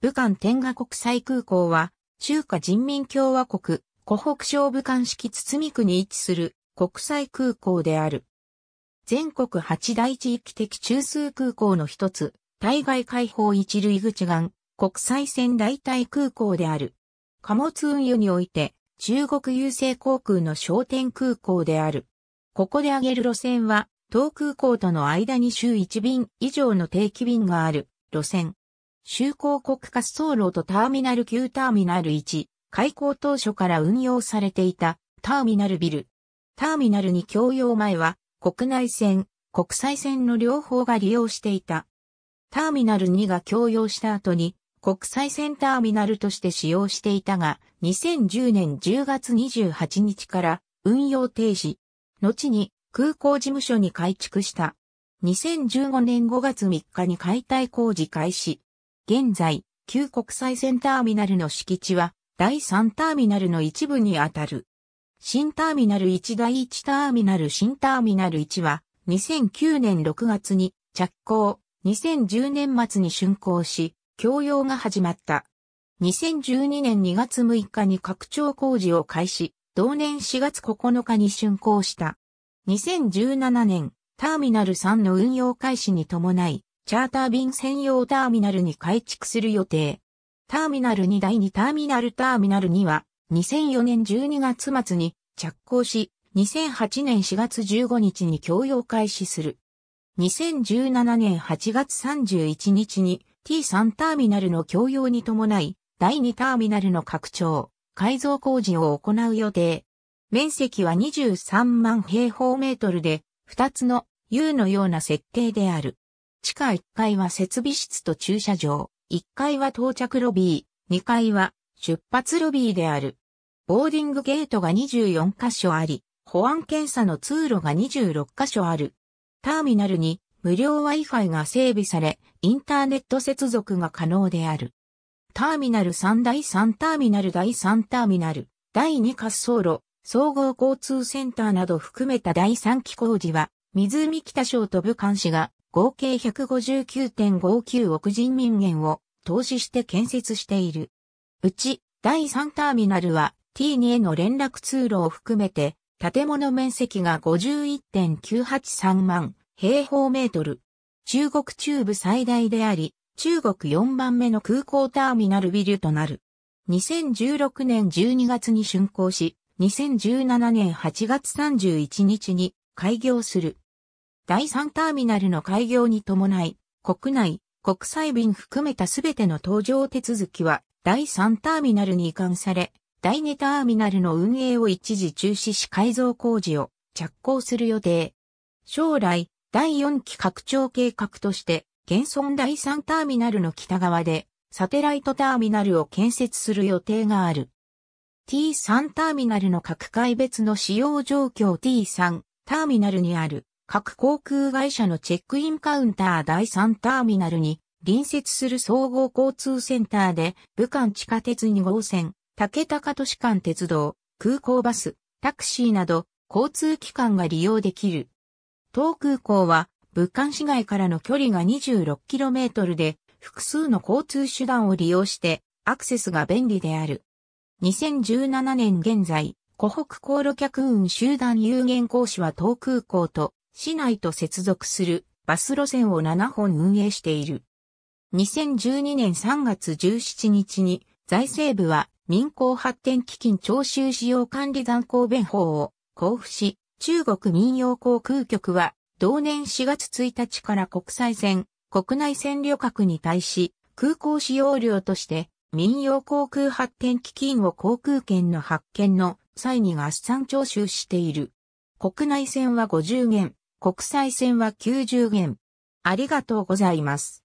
武漢天下国際空港は、中華人民共和国、湖北省武漢式堤区に位置する国際空港である。全国八大地域的中枢空港の一つ、対外開放一類口岸、国際線代替空港である。貨物運輸において、中国郵政航空の商店空港である。ここで挙げる路線は、東空港との間に週1便以上の定期便がある路線。就航国滑走路とターミナル級ターミナル1、開港当初から運用されていたターミナルビル。ターミナルに共用前は国内線、国際線の両方が利用していた。ターミナル2が共用した後に国際線ターミナルとして使用していたが、2010年10月28日から運用停止。後に空港事務所に改築した。2015年5月3日に解体工事開始。現在、旧国際線ターミナルの敷地は、第3ターミナルの一部にあたる。新ターミナル1第1ターミナル新ターミナル1は、2009年6月に着工、2010年末に竣工し、供用が始まった。2012年2月6日に拡張工事を開始、同年4月9日に竣工した。2017年、ターミナル3の運用開始に伴い、チャーター便専用ターミナルに改築する予定。ターミナル2第2ターミナルターミナル2は、2004年12月末に着工し、2008年4月15日に供用開始する。2017年8月31日に T3 ターミナルの供用に伴い、第2ターミナルの拡張、改造工事を行う予定。面積は23万平方メートルで、2つの U のような設計である。地下1階は設備室と駐車場、1階は到着ロビー、2階は出発ロビーである。ボーディングゲートが24カ所あり、保安検査の通路が26カ所ある。ターミナルに無料 Wi-Fi が整備され、インターネット接続が可能である。ターミナル3第3ターミナル第3ターミナル、第2滑走路、総合交通センターなど含めた第3期工事は、湖北省と武漢市が合計159.59億人民元を投資して建設している。うち、第3ターミナルは T2 への連絡通路を含めて、建物面積が51.983万平方メートル。中国中部最大であり、中国4番目の空港ターミナルビルとなる。2016年12月に竣工し、2017年8月31日に開業する。第3ターミナルの開業に伴い、国内、国際便含めたすべての搭乗手続きは第3ターミナルに移管され、第2ターミナルの運営を一時中止し改造工事を着工する予定。将来、第4期拡張計画として、現存第3ターミナルの北側で、サテライトターミナルを建設する予定がある。T3 ターミナルの各界別の使用状況 T3 ターミナルにある各航空会社のチェックインカウンター第3ターミナルに隣接する総合交通センターで武漢地下鉄2号線、竹高都市間鉄道、空港バス、タクシーなど交通機関が利用できる。当空港は武漢市街からの距離が 26km で複数の交通手段を利用してアクセスが便利である。2017年現在、湖北航路客運集団有限公司は東空港と市内と接続するバス路線を7本運営している。2012年3月17日に財政部は民行発展基金徴収使用管理残高弁法を交付し、中国民用航空局は同年4月1日から国際線、国内線旅客に対し空港使用料として民用航空発展基金を航空券の発券の際に合算徴収している。国内線は50元、国際線は90元。ありがとうございます。